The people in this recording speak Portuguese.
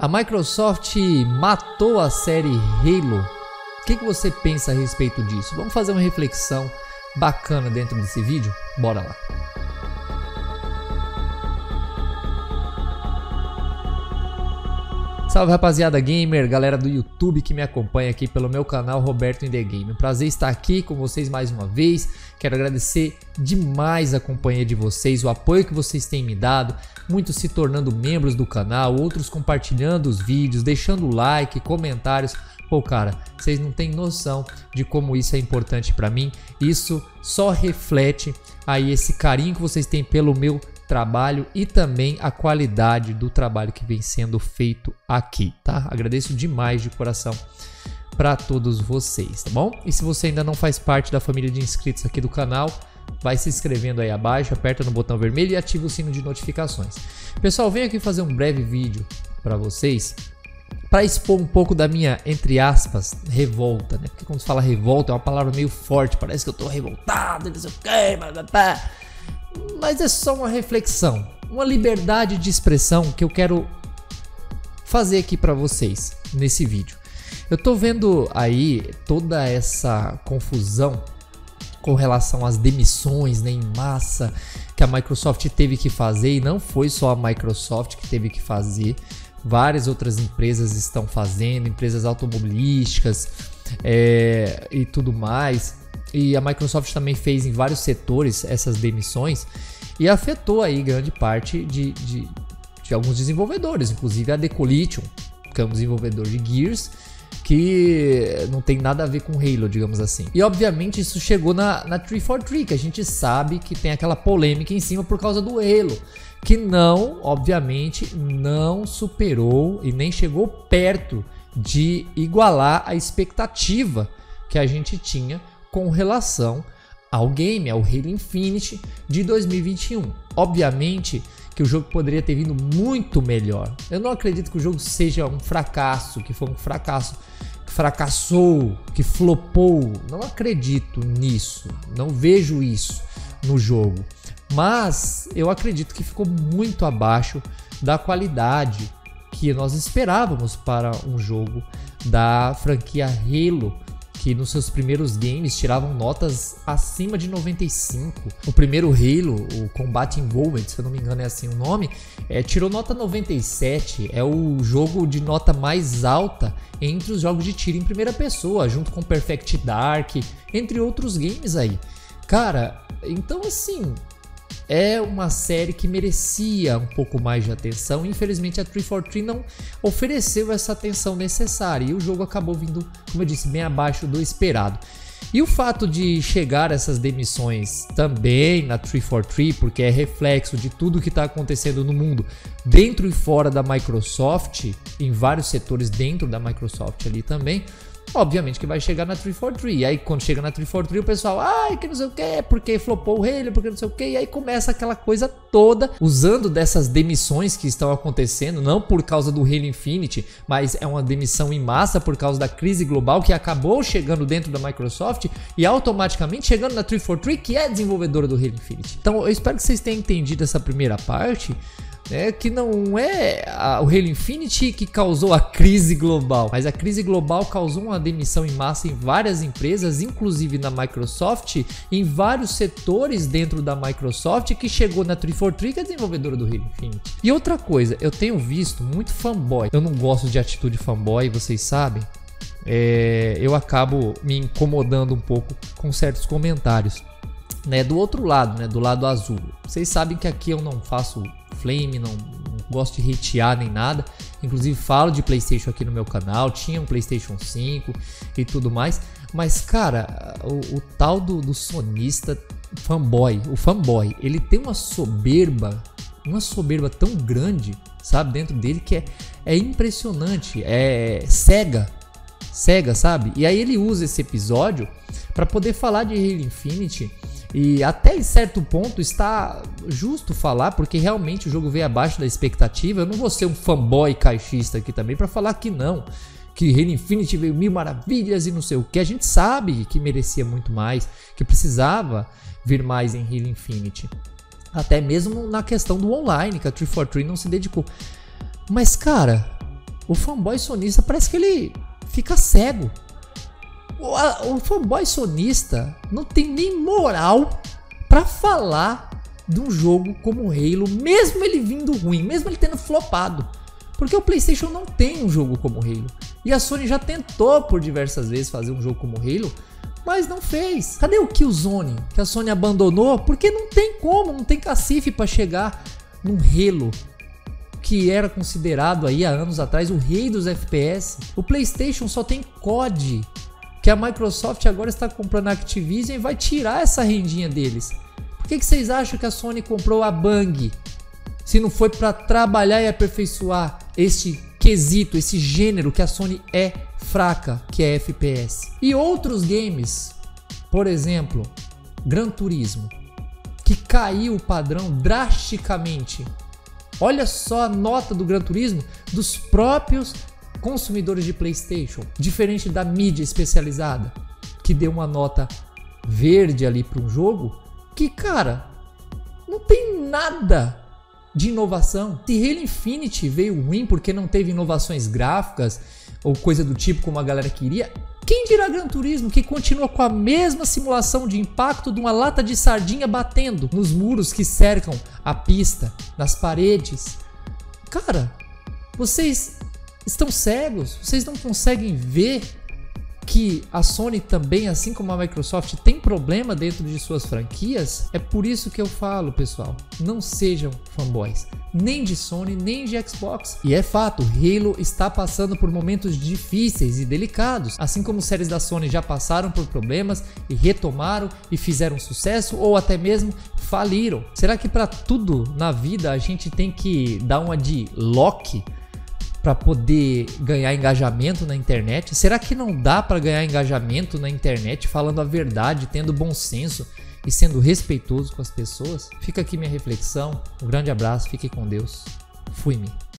A Microsoft matou a série Halo. O que, que você pensa a respeito disso? Vamos fazer uma reflexão bacana dentro desse vídeo? Bora lá! Salve rapaziada gamer, galera do YouTube que me acompanha aqui pelo meu canal Roberto in the Game. Um prazer estar aqui com vocês mais uma vez. Quero agradecer demais a companhia de vocês, o apoio que vocês têm me dado, muitos se tornando membros do canal, outros compartilhando os vídeos, deixando like, comentários. Pô, cara, vocês não têm noção de como isso é importante para mim. Isso só reflete aí esse carinho que vocês têm pelo meu trabalho e também a qualidade do trabalho que vem sendo feito aqui, tá? Agradeço demais de coração para todos vocês, tá bom? E se você ainda não faz parte da família de inscritos aqui do canal, vai se inscrevendo aí abaixo, aperta no botão vermelho e ativa o sino de notificações. Pessoal, venho aqui fazer um breve vídeo para vocês para expor um pouco da minha, entre aspas, revolta, né? Porque quando se fala revolta é uma palavra meio forte, parece que eu tô revoltado, não sei o blá mas é só uma reflexão, uma liberdade de expressão que eu quero fazer aqui para vocês nesse vídeo. Eu tô vendo aí toda essa confusão com relação às demissões né, em massa que a Microsoft teve que fazer e não foi só a Microsoft que teve que fazer, várias outras empresas estão fazendo, empresas automobilísticas é, e tudo mais. E a Microsoft também fez em vários setores essas demissões e afetou aí grande parte de, de, de alguns desenvolvedores, inclusive a Decolitium, que é um desenvolvedor de Gears, que não tem nada a ver com Halo, digamos assim. E obviamente isso chegou na, na 343, que a gente sabe que tem aquela polêmica em cima por causa do Halo, que não, obviamente, não superou e nem chegou perto de igualar a expectativa que a gente tinha com relação ao game, ao Halo Infinite de 2021. Obviamente que o jogo poderia ter vindo muito melhor. Eu não acredito que o jogo seja um fracasso, que foi um fracasso, que fracassou, que flopou. Não acredito nisso. Não vejo isso no jogo. Mas eu acredito que ficou muito abaixo da qualidade que nós esperávamos para um jogo da franquia Halo que nos seus primeiros games tiravam notas acima de 95. O primeiro Halo, o Combat Involved, se eu não me engano é assim o nome, é, tirou nota 97. É o jogo de nota mais alta entre os jogos de tiro em primeira pessoa, junto com Perfect Dark, entre outros games aí. Cara, então assim, é uma série que merecia um pouco mais de atenção. Infelizmente, a 343 não ofereceu essa atenção necessária e o jogo acabou vindo, como eu disse, bem abaixo do esperado. E o fato de chegar essas demissões também na 343, porque é reflexo de tudo que está acontecendo no mundo, dentro e fora da Microsoft, em vários setores dentro da Microsoft ali também, obviamente que vai chegar na 343. E aí quando chega na 343 o pessoal, ai, que não sei o que, porque flopou o Halo, porque não sei o que, e aí começa aquela coisa toda, usando dessas demissões que estão acontecendo, não por causa do Halo Infinite, mas é uma demissão em massa por causa da crise global que acabou chegando dentro da Microsoft e automaticamente chegando na 343, que é desenvolvedora do Halo Infinite. Então eu espero que vocês tenham entendido essa primeira parte né, que não é a, o Halo Infinite que causou a crise global, mas a crise global causou uma demissão em massa em várias empresas, inclusive na Microsoft, em vários setores dentro da Microsoft, que chegou na 343, que é desenvolvedora do Halo Infinite. E outra coisa, eu tenho visto muito fanboy, eu não gosto de atitude fanboy, vocês sabem, é, eu acabo me incomodando um pouco com certos comentários. Né, do outro lado, né, do lado azul. Vocês sabem que aqui eu não faço Flame, não, não gosto de hatear nem nada. Inclusive falo de PlayStation aqui no meu canal, tinha um PlayStation 5 e tudo mais. Mas, cara, o, o tal do, do sonista fanboy, o fanboy, ele tem uma soberba, uma soberba tão grande, sabe, dentro dele que é, é impressionante, é cega, cega, sabe? E aí ele usa esse episódio para poder falar de Halo Infinite e até em certo ponto está justo falar, porque realmente o jogo veio abaixo da expectativa. Eu não vou ser um fanboy caixista aqui também para falar que não. Que Halo Infinite veio mil maravilhas e não sei o que. A gente sabe que merecia muito mais, que precisava vir mais em Halo Infinite. Até mesmo na questão do online, que a 343 não se dedicou. Mas, cara, o fanboy sonista parece que ele fica cego. O, o fanboy sonista não tem nem moral para falar de um jogo como Halo, mesmo ele vindo ruim, mesmo ele tendo flopado. Porque o PlayStation não tem um jogo como Halo. E a Sony já tentou por diversas vezes fazer um jogo como Halo, mas não fez. Cadê o Killzone que a Sony abandonou? Porque não tem como, não tem cacife para chegar num Halo que era considerado aí há anos atrás o rei dos FPS. O PlayStation só tem COD, que a Microsoft agora está comprando a Activision e vai tirar essa rendinha deles. Por que, que vocês acham que a Sony comprou a Bang? Se não foi para trabalhar e aperfeiçoar este quesito, esse gênero que a Sony é fraca, que é FPS. E outros games, por exemplo, Gran Turismo, que caiu o padrão drasticamente Olha só a nota do Gran Turismo dos próprios consumidores de PlayStation, diferente da mídia especializada, que deu uma nota verde ali para um jogo, que cara, não tem nada de inovação. Se Halo Infinite veio ruim porque não teve inovações gráficas ou coisa do tipo como a galera queria, quem dirá Gran Turismo que continua com a mesma simulação de impacto de uma lata de sardinha batendo nos muros que cercam a pista, nas paredes? Cara, vocês estão cegos? Vocês não conseguem ver que a Sony também, assim como a Microsoft, tem problema dentro de suas franquias, é por isso que eu falo, pessoal, não sejam fanboys, nem de Sony, nem de Xbox. E é fato, Halo está passando por momentos difíceis e delicados, assim como séries da Sony já passaram por problemas e retomaram e fizeram sucesso ou até mesmo faliram. Será que para tudo na vida a gente tem que dar uma de Loki? Para poder ganhar engajamento na internet? Será que não dá para ganhar engajamento na internet falando a verdade, tendo bom senso e sendo respeitoso com as pessoas? Fica aqui minha reflexão. Um grande abraço, fique com Deus. Fui-me.